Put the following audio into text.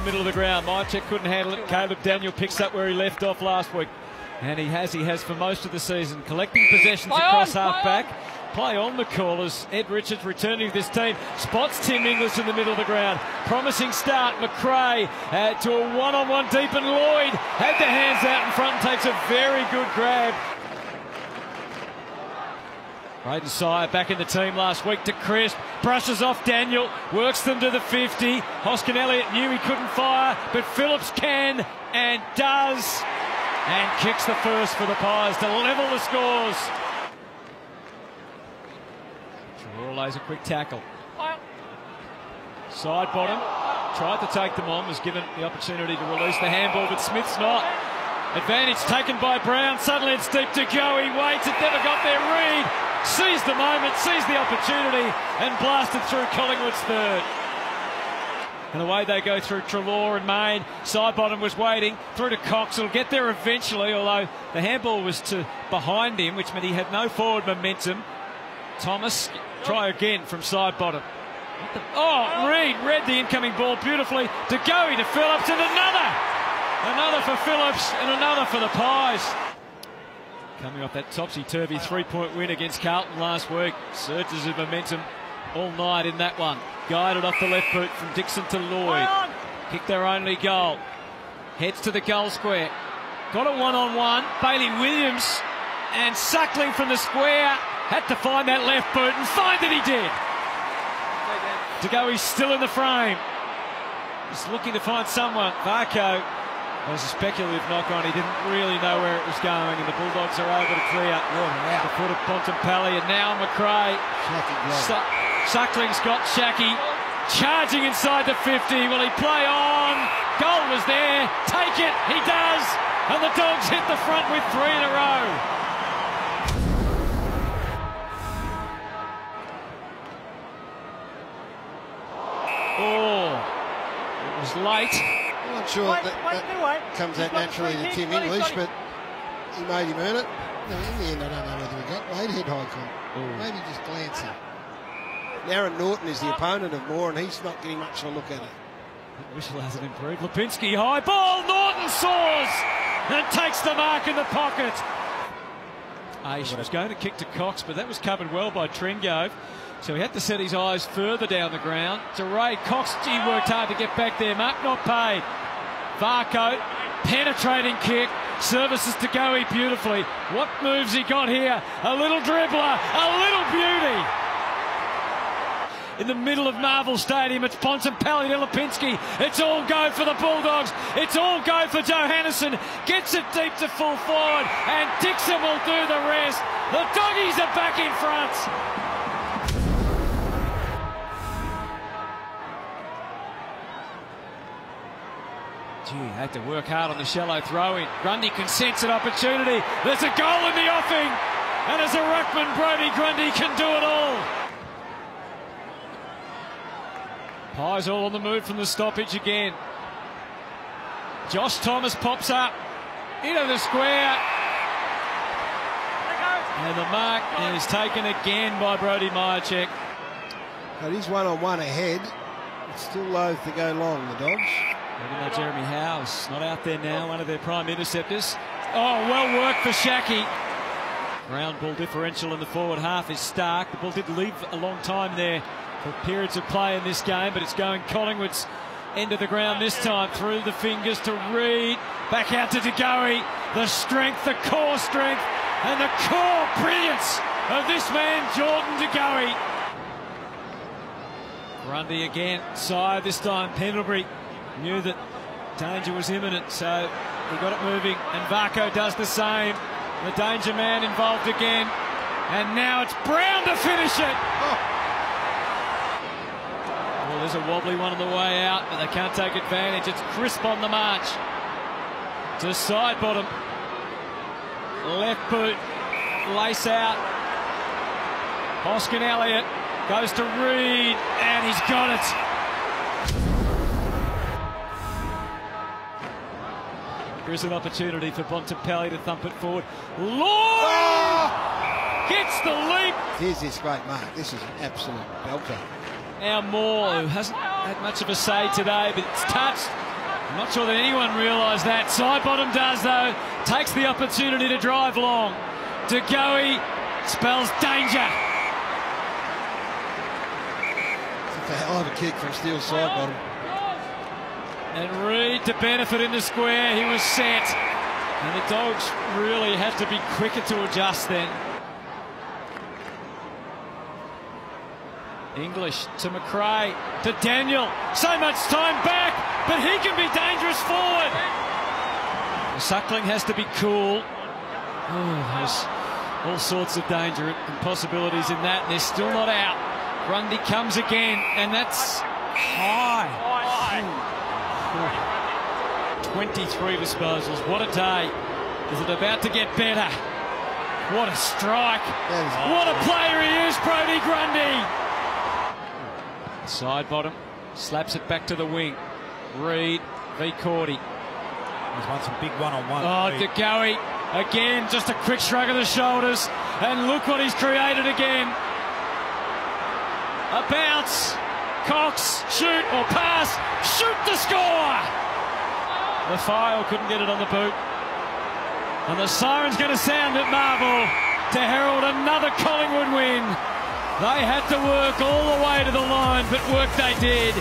the middle of the ground. Mihocek couldn't handle it. Caleb Daniel picks up where he left off last week. And he has, he has for most of the season, collecting possessions Play across on, half play back. Play on the call as Ed Richards returning to this team. Spots Tim English in the middle of the ground. Promising start. Macrae uh, to a one on one deep, and Lloyd had the hands out in front and takes a very good grab. Brayden Sier back in the team last week to Crisp. Brushes off Daniel. Works them to the 50. Hoskin Elliott knew he couldn't fire, but Phillips can and does. And kicks the first for the Pies to level the scores. Treloar lays a quick tackle. Sidebottom. Tried to take them on, was given the opportunity to release the handball, but Smith's not. Advantage taken by Brown. Suddenly it's deep to go. He waits. It never got there. Reid sees the moment, sees the opportunity, and blasted through Collingwood's third. And away they go through Treloar and Mayne. Side bottom was waiting. Through to Cox. It'll get there eventually, although the handball was to behind him, which meant he had no forward momentum. Thomas, try again from Sidebottom. Oh, Reid read the incoming ball beautifully. To go to Phillips and another. Another for Phillips and another for the Pies. Coming off that topsy-turvy three-point win against Carlton last week. Surges of momentum all night in that one. Guided off the left boot from Dickson to Lloyd. Kick their only goal. Heads to the goal square. Got a one-on-one. Bailey Williams and Suckling from the square had to find that left boot and find that he did. To go, he's still in the frame. He's looking to find someone. Varcoe was a speculative knock on. He didn't really know where it was going, and the Bulldogs are able to clear the foot of Bontempelli, and now Macrae. Su- Suckling's got Schache charging inside the 50. Will he play on? Goal was there. Take it. He does. And the Dogs hit the front with three in a row. Oh, it was late. I'm not sure Wait, that, wait, that wait. comes out naturally to Tim knees. Well, he's English, got but he made him earn it. No, in the end, I don't know whether he got late head high con. Maybe just glancing. Aaron Naughton is the opponent of Moore, and he's not getting much of a look at it. Whistle hasn't improved. Lipinski high ball. Norton soars and takes the mark in the pocket. Aish was going to kick to Cox, but that was covered well by Trengove. So he had to set his eyes further down the ground. To Ray Cox, he worked hard to get back there. Mark not paid. Varcoe, penetrating kick. Services to Goey beautifully. What moves he got here? A little dribbler, a little beauty in the middle of Marvel Stadium. It's Bontempelli to Lipinski. It's all go for the Bulldogs. It's all go for Johannisen. Gets it deep to full forward, and Dickson will do the rest. The Doggies are back in front. Gee, had to work hard on the shallow throw in. Grundy consents an opportunity. There's a goal in the offing. And as a ruckman, Brodie Grundy can do it all. Pies all on the move from the stoppage again. Josh Thomas pops up into the square. And the mark is taken again by Brody Mihocek. But he's one on one ahead. It's still loath to go long, the Dogs. Jeremy Howe's not out there now, one of their prime interceptors. Oh, well worked for Schache. Ground ball differential in the forward half is stark. The ball did leave a long time there for periods of play in this game, but it's going Collingwood's end of the ground this time. Through the fingers to Reid. Back out to DeGoey. The strength, the core strength, and the core brilliance of this man, Jordan DeGoey. Grundy again. Sier this time. Pendlebury knew that danger was imminent, so he got it moving. And Varcoe does the same. The danger man involved again. And now it's Brown to finish it. Oh. Well, there's a wobbly one on the way out, but they can't take advantage. It's crisp on the march. To Sidebottom. Left boot. Lace out. Hoskin Elliott goes to Reid, and he's got it. Here's an opportunity for Bontempelli to thump it forward. Lloyd ah! gets the leap. Here's this great mark. This is an absolute belter. Now Moore, who hasn't had much of a say today, but it's touched. I'm not sure that anyone realised that. Sidebottom does, though. Takes the opportunity to drive long. De Goey spells danger. It's a hell of a kick from Steele Sidebottom. And Reid to benefit in the square. He was set. And the Dogs really had to be quicker to adjust then. English to Macrae to Daniel. So much time back, but he can be dangerous forward. Suckling has to be cool. Oh, there's all sorts of danger and possibilities in that, and they're still not out. Grundy comes again, and that's high. 23 disposals. What a day. Is it about to get better? What a strike. What a player he is, Brodie Grundy. Sidebottom. Slaps it back to the wing. Reid v. Cordy. He's won some big one-on-one. Oh, De Goey. Again, just a quick shrug of the shoulders. And look what he's created again. A bounce. Cox, shoot or pass. Shoot to score. The file couldn't get it on the boot. And the siren's going to sound at Marvel to herald another Collingwood win. They had to work all the way to the line, but work they did.